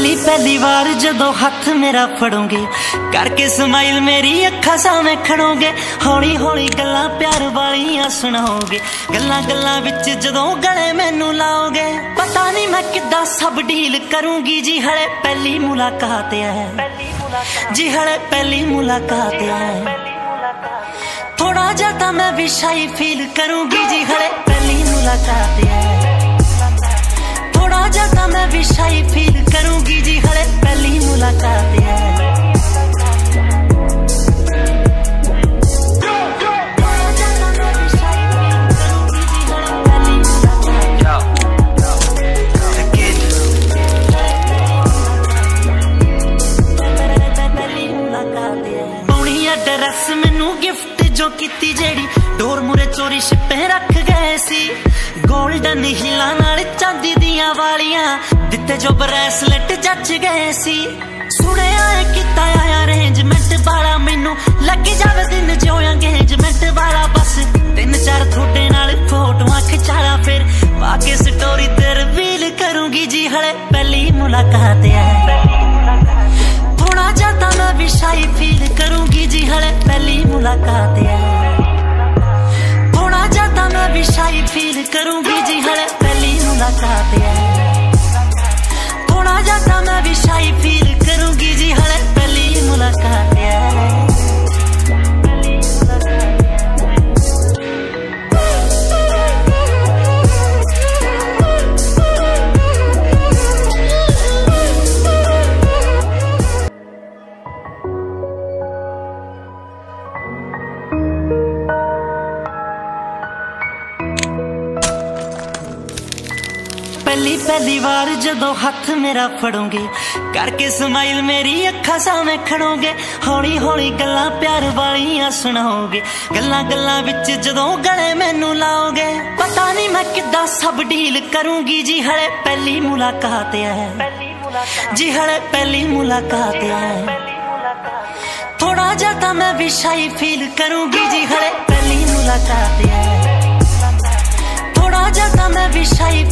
ਪਹਿਲੀ ਪਹਿਲੀ ਵਾਰ ਜਦੋਂ ਹੱਥ ਮੇਰਾ ਫੜੋਗੇ, ਕਰਕੇ ਸਮਾਈਲ ਮੇਰੀ ਅੱਖਾਂ ਸਾਹਮਣੇ ਖੜੋਗੇ, ਹੌਲੀ ਹੌਲੀ ਗੱਲਾਂ ਪਿਆਰ ਵਾਲੀਆਂ ਸੁਣਾਓਗੇ, ਗੱਲਾਂ ਗੱਲਾਂ ਵਿੱਚ ਜਦੋਂ ਗਲੇ ਮੈਨੂੰ ਲਾਓਗੇ, ਪਤਾ ਨਹੀਂ ਮੈਂ ਕਿੱਦਾਂ ਸਭ ਡੀਲ ਕਰੂੰਗੀ ਜੀ, ਹਲੇ ਪਹਿਲੀ ਮੁਲਾਕਾਤ ਹੈ ਜੀ ਹਲੇ ਪਹਿਲੀ ਮੁਲਾਕਾਤ ਹੈ ਥੋੜਾ ਜਿਹਾ ਤਾਂ ਮੈਂ ਵੀ ਸ਼ਾਈ ਫੀਲ ਕਰੂੰਗੀ ਜੀ, ਹਲੇ ਪਹਿਲੀ ਮੁਲਾਕਾਤ ਹੈ ਥੋੜਾ ਜਿਹਾ ਤਾਂ ਮੈਂ ਵੀ ਸ਼ਾਈ ਫੀਲ ਕਰੂੰਗੀ ਕੀਤੀ ਜਿਹੜੀ ਡੋਰ ਮੁਰੇ ਚੋਰੀ ਛਿਪੇ ਰੱਖ ਗਏ ਸੀ। 골ਡਨ ਹੀਲਾਂ ਨਾਲ ਚਾਂਦੀ ਦੀਆਂ ਵਾਲੀਆਂ ਦਿੱਤੇ ਜੋ ਬਰੈਸਲੇਟ ਜੱਜ ਗਏ ਸੀ। ਸੁਣਿਆ ਏ ਕੀਤਾ ਆਇਆ ਰੇਂਜਮੈਂਟ ਵਾਲਾ ਮੈਨੂੰ ਲੱਗੀ ਜਾਵੇ ਦਿਨ ਜੋ ਅੰਗੇਜਮੈਂਟ ਵਾਲਾ ਬਸ। ਤਿੰਨ ਚਾਰ ਥੋੜੇ ਕਰੂੰਗੀ ਜੀ ਹਲੇ ਪਹਿਲੀ ਮੁਲਾਕਾਤ ਪਹਿਲੀ ਪਹਿਲੀ ਵਾਰ ਜਦੋਂ ਹੱਥ ਮੇਰਾ ਫੜੋਗੇ, ਕਰਕੇ ਸਮਾਈਲ ਮੇਰੀ ਅੱਖਾਂ ਸਾਹਮਣੇ ਖੜੋਗੇ, ਹੌਲੀ ਹੌਲੀ ਗੱਲਾਂ ਪਿਆਰ ਵਾਲੀਆਂ ਸੁਣਾਓਗੇ, ਗੱਲਾਂ ਗੱਲਾਂ ਵਿੱਚ ਜਦੋਂ ਗਲੇ ਮੈਨੂੰ ਲਾਓਗੇ, ਪਤਾ ਨਹੀਂ ਮੈਂ ਕਿੱਦਾਂ ਸਭ ਡੀਲ ਕਰੂੰਗੀ ਜੀ, ਹਲੇ ਪਹਿਲੀ ਮੁਲਾਕਾਤ ਹੈ ਜੀ ਹਲੇ ਪਹਿਲੀ ਮੁਲਾਕਾਤ ਹੈ ਥੋੜਾ ਜਿਹਾ ਤਾਂ ਮੈਂ ਵੀ ਸ਼ਾਈ ਫੀਲ ਕਰੂੰਗੀ ਜੀ, ਹਲੇ ਪਹਿਲੀ ਮੁਲਾਕਾਤ ਹੈ ਥੋੜਾ ਜਿਹਾ ਤਾਂ ਮੈਂ ਵੀ ਸ਼ਾਈ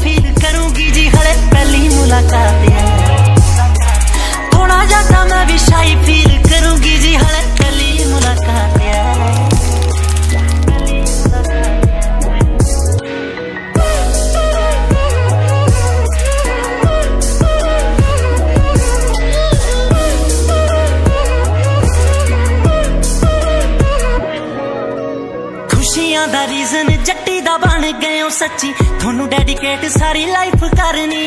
ਖੁਸ਼ੀਆਂ ਦਾ ਰੀਜ਼ਨ ਜੱਟੀ ਦਾ ਬਣ ਗਏ ਹੋ ਸੱਚੀ। ਤੁਹਾਨੂੰ ਡੈਡੀਕੇਟ ਸਾਰੀ ਲਾਈਫ ਕਰਨੀ।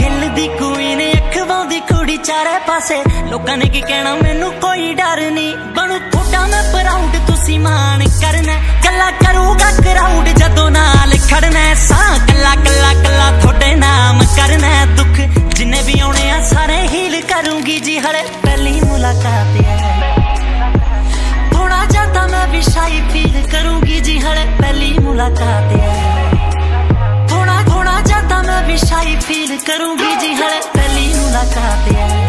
ਗਿੱਲ ਦੀ ਕੁਈਨ ਅੱਖਵਾਂ ਦੀ ਕੁੜੀ ਚਾਰੇ ਪਾਸੇ। ਲੋਕਾਂ ਨੇ ਕੀ ਕਹਿਣਾ, ਮੈਨੂੰ ਕੋਈ ਡਰ ਨਹੀਂ। ਬਣੂ ਤੁਹਾਡਾ ਮੈਂ ਪ੍ਰਾਊਡ, ਤੁਸੀਂ ਮਾਣ ਕਰਨਾ ਗੱਲਾਂ ਕਰੂਗਾ ਕਰਾਊਡ ਜਦੋਂ ਨਾਲ ਖੜਨਾ ਸਾਹ ਕੱਲਾ ਕੱਲਾ ਕੱਲਾ ਤੁਹਾਡੇ ਨਾਮ ਕਰਨਾ ਦੁੱਖ ਜਿੰਨੇ ਵੀ ਆਉਣੇ ਆ, ਸਾਰੇ ਹੀਲ ਕਰੂੰਗੀ ਜੀ। ਹਲੇ ਪਹਿਲੀ ਮੁਲਾਕਾਤ ਹਲੇ ਪਹਿਲੀ ਨੂੰ ਨਾ ਕਾਪਿਆ